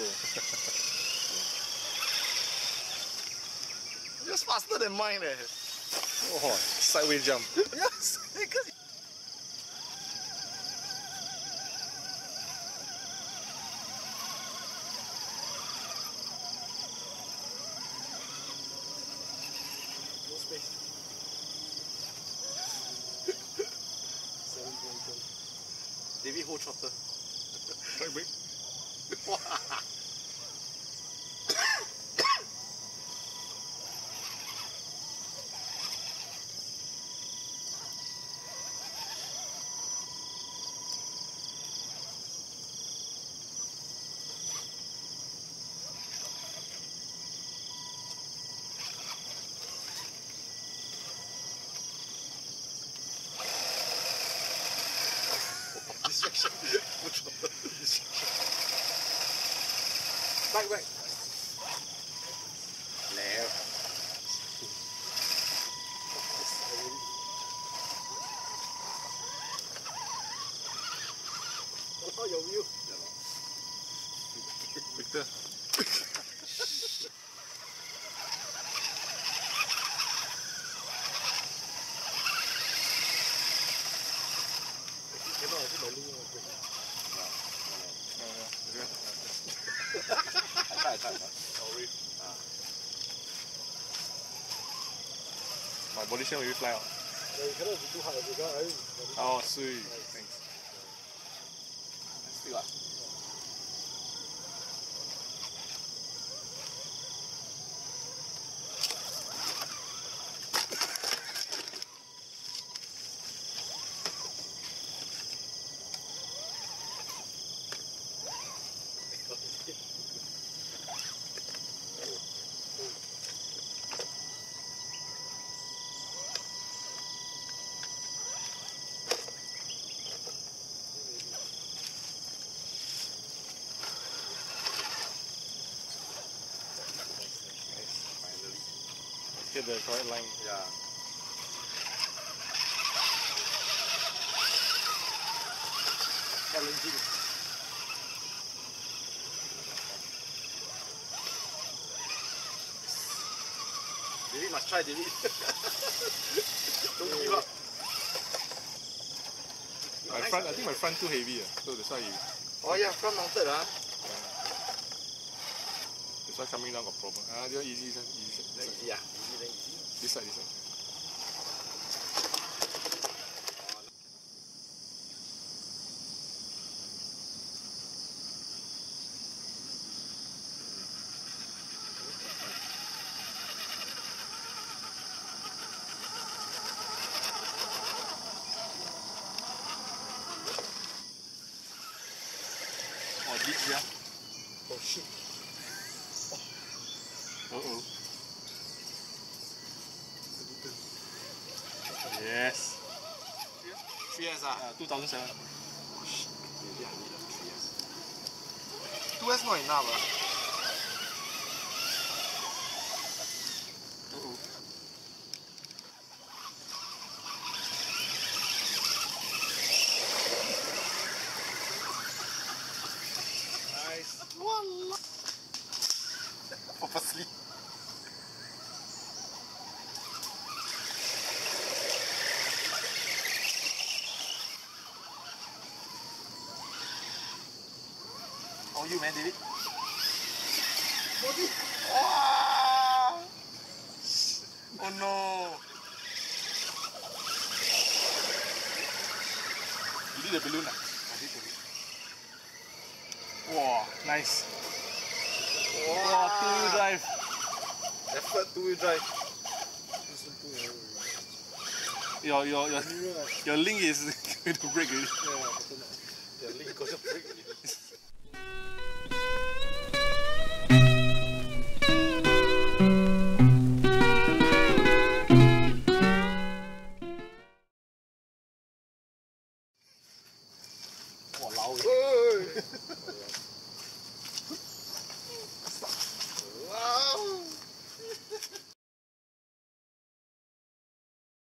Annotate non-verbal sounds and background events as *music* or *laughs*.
*laughs* go. Just faster than mine eh. Oh, sideways jump. *laughs* yes, because David Ho Trotter. Quite big. Wow. *laughs* Vậy vậy. Nè. Có dầu nhiêu? Được chưa? 太太太，sorry 啊，買玻璃箱魚 fly 哦。你睇到佢做下嚟㗎，哎。哦，sweet，thanks。Let's do that. Get the correct line. Yeah. challenging. David must try, David. *laughs* Don't give up. My Nice, front. I think my front too heavy, ah. so that's why you, Oh yeah, front mounted ah. that's why coming down got problem. Ah, just easy, easy, easy. Then This side, easy ah. Descends, descends. Oh, big. Oh, shit. Oh, uh oh. Yes. Three years, ah? Yeah, 2007. Oh, shit. Maybe I need a three years. Two years not enough, ah. Oh, you man, David. Body. Wow. Oh no. You did the balloon, ah? Wow, nice. Wow, Wow. two-wheel drive. Effort two-wheel drive. To your Your, your, your, *laughs* your link is going to break. Yeah. The link got a break. thank you.